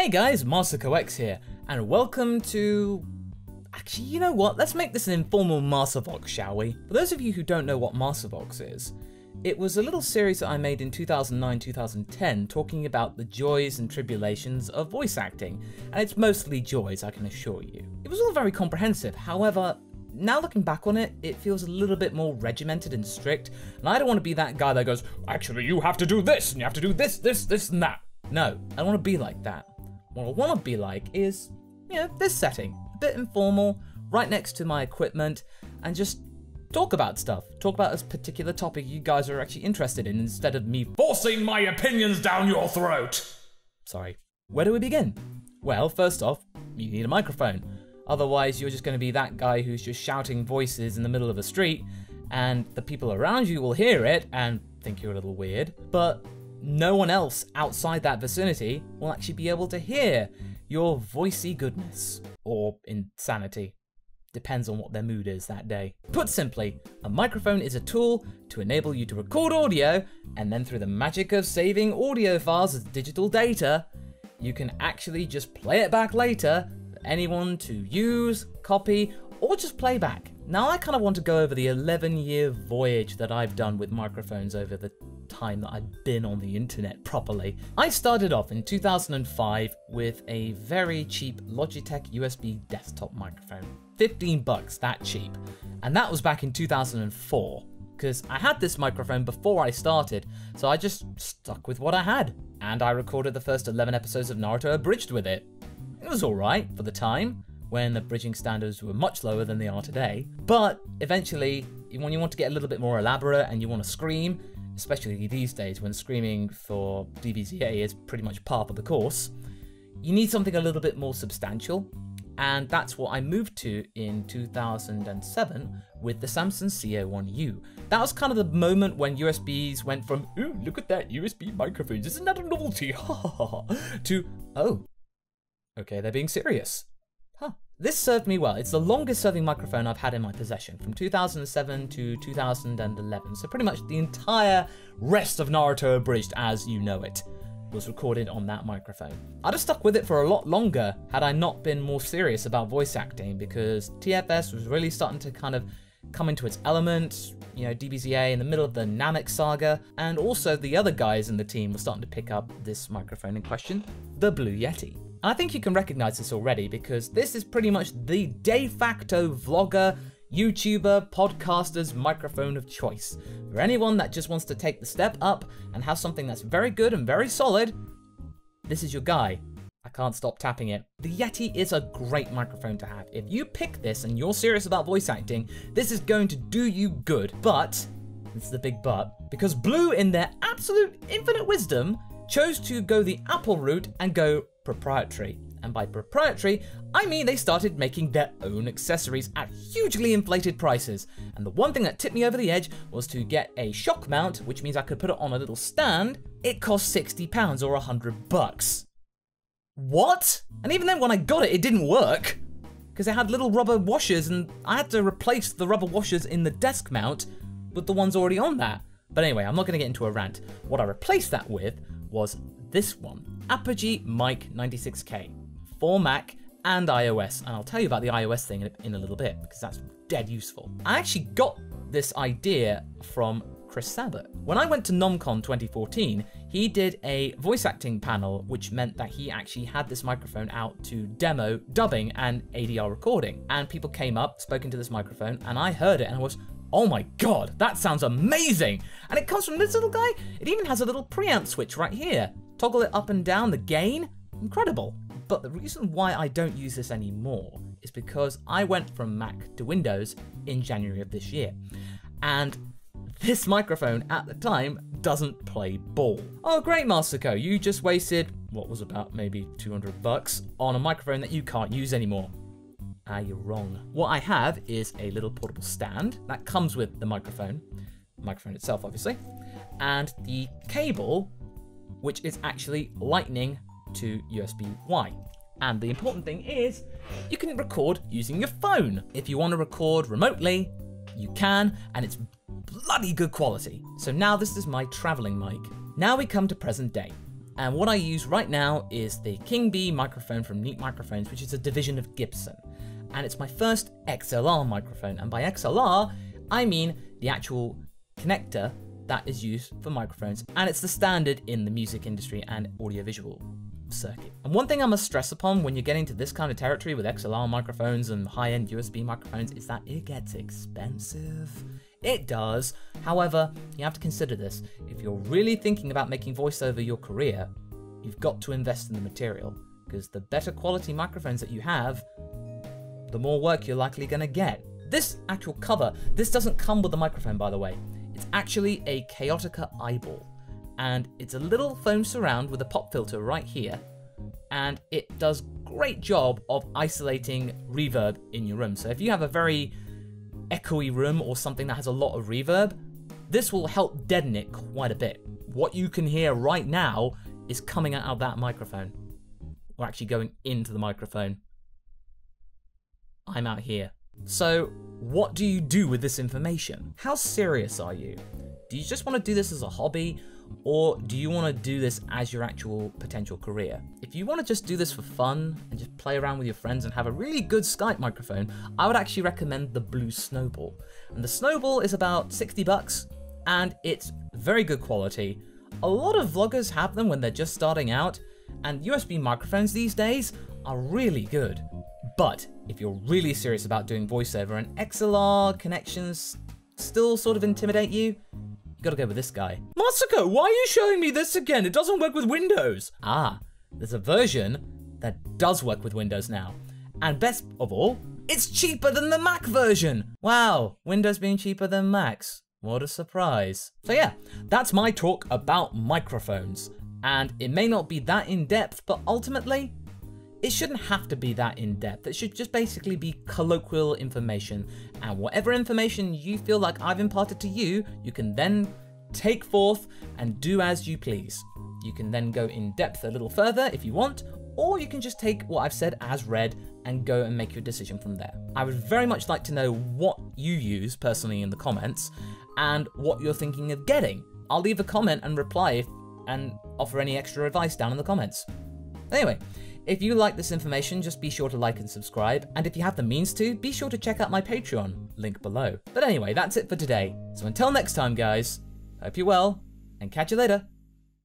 Hey guys, MasakoX here, and welcome to... Actually, you know what? Let's make this an informal MasakoVox, shall we? For those of you who don't know what MasakoVox is, it was a little series that I made in 2009-2010 talking about the joys and tribulations of voice acting, and it's mostly joys, I can assure you. It was all very comprehensive, however, now looking back on it, it feels a little bit more regimented and strict, and I don't want to be that guy that goes, actually you have to do this, and you have to do this, this, this, and that. No, I don't want to be like that. What I want to be like is, you know, this setting. A bit informal, right next to my equipment, and just talk about stuff. Talk about a particular topic you guys are actually interested in instead of me forcing my opinions down your throat. Sorry. Where do we begin? Well, first off, you need a microphone. Otherwise, you're just going to be that guy who's just shouting voices in the middle of a street, and the people around you will hear it and think you're a little weird. But no one else outside that vicinity will actually be able to hear your voicey goodness or insanity. Depends on what their mood is that day. Put simply, a microphone is a tool to enable you to record audio, and then through the magic of saving audio files as digital data, you can actually just play it back later for anyone to use, copy, or just play back. Now I kind of want to go over the 11 year voyage that I've done with microphones over the time that I've been on the internet properly. I started off in 2005 with a very cheap Logitech USB desktop microphone. 15 bucks, that cheap. And that was back in 2004 because I had this microphone before I started, so I just stuck with what I had. And I recorded the first 11 episodes of Naruto abridged with it. It was alright for the time, when the bridging standards were much lower than they are today. But eventually, when you want to get a little bit more elaborate and you want to scream, especially these days when screaming for DBZA is pretty much part of the course, you need something a little bit more substantial. And that's what I moved to in 2007 with the Samson CO1U. That was kind of the moment when USBs went from, ooh, look at that USB microphones, isn't that a novelty? to, oh, okay, they're being serious. Huh. This served me well. It's the longest serving microphone I've had in my possession, from 2007 to 2011. So pretty much the entire rest of Naruto Abridged as you know it was recorded on that microphone. I'd have stuck with it for a lot longer had I not been more serious about voice acting because TFS was really starting to kind of come into its element, you know, DBZA in the middle of the Namek saga, and also the other guys in the team were starting to pick up this microphone in question, the Blue Yeti. I think you can recognize this already because this is pretty much the de facto vlogger, YouTuber, podcaster's microphone of choice. For anyone that just wants to take the step up and have something that's very good and very solid, this is your guy. I can't stop tapping it. The Yeti is a great microphone to have. If you pick this and you're serious about voice acting, this is going to do you good. But, this is the big but, because Blue in their absolute infinite wisdom chose to go the Apple route and go proprietary. And by proprietary, I mean they started making their own accessories at hugely inflated prices. And the one thing that tipped me over the edge was to get a shock mount, which means I could put it on a little stand. It cost 60 pounds or 100 bucks. What? And even then when I got it, it didn't work. Because it had little rubber washers and I had to replace the rubber washers in the desk mount with the ones already on that. But anyway, I'm not going to get into a rant. What I replaced that with was this one, Apogee Mic 96K, for Mac and iOS. And I'll tell you about the iOS thing in a little bit because that's dead useful. I actually got this idea from Chris Sabat. When I went to NomCon 2014, he did a voice acting panel, which meant that he actually had this microphone out to demo dubbing and ADR recording. And people came up, spoke into this microphone, and I heard it and I was, Oh my god, that sounds amazing! And it comes from this little guy. It even has a little preamp switch right here. Toggle it up and down the gain. Incredible. But the reason why I don't use this anymore is because I went from Mac to Windows in January of this year. And this microphone at the time doesn't play ball. Oh great Masako, you just wasted what was about maybe 200 bucks on a microphone that you can't use anymore. Ah, you're wrong. What I have is a little portable stand that comes with the microphone, microphone itself obviously, and the cable, which is actually lightning to USB-Y. And the important thing is, you can record using your phone. If you want to record remotely, you can, and it's bloody good quality. So now this is my traveling mic. Now we come to present day. And what I use right now is the King Bee microphone from Neat Microphones, which is a division of Gibson. And it's my first XLR microphone. And by XLR, I mean the actual connector that is used for microphones. And it's the standard in the music industry and audiovisual circuit. And one thing I must stress upon when you're getting to this kind of territory with XLR microphones and high-end USB microphones is that it gets expensive. It does. However, you have to consider this. If you're really thinking about making voiceover your career, you've got to invest in the material because the better quality microphones that you have, the more work you're likely going to get. This actual cover, this doesn't come with the microphone by the way. It's actually a Kaotica eyeball and it's a little foam surround with a pop filter right here and it does a great job of isolating reverb in your room. So if you have a very echoey room or something that has a lot of reverb, this will help deaden it quite a bit. What you can hear right now is coming out of that microphone. Or actually going into the microphone. I'm out here. So what do you do with this information? How serious are you? Do you just want to do this as a hobby? Or do you want to do this as your actual potential career? If you want to just do this for fun and just play around with your friends and have a really good Skype microphone, I would actually recommend the Blue Snowball. And the Snowball is about 60 bucks and it's very good quality. A lot of vloggers have them when they're just starting out and USB microphones these days are really good. But if you're really serious about doing voiceover and XLR connections still sort of intimidate you, you gotta go with this guy. Masako, why are you showing me this again? It doesn't work with Windows. Ah, there's a version that does work with Windows now. And best of all, it's cheaper than the Mac version. Wow, Windows being cheaper than Macs. What a surprise. So yeah, that's my talk about microphones. And it may not be that in depth, but ultimately, it shouldn't have to be that in depth. It should just basically be colloquial information. And whatever information you feel like I've imparted to you, you can then take forth and do as you please. You can then go in depth a little further if you want, or you can just take what I've said as read and go and make your decision from there. I would very much like to know what you use personally in the comments and what you're thinking of getting. I'll leave a comment and reply and offer any extra advice down in the comments. Anyway, if you like this information, just be sure to like and subscribe, and if you have the means to, be sure to check out my Patreon, link below. But anyway, that's it for today. So until next time, guys, hope you're well, and catch you later.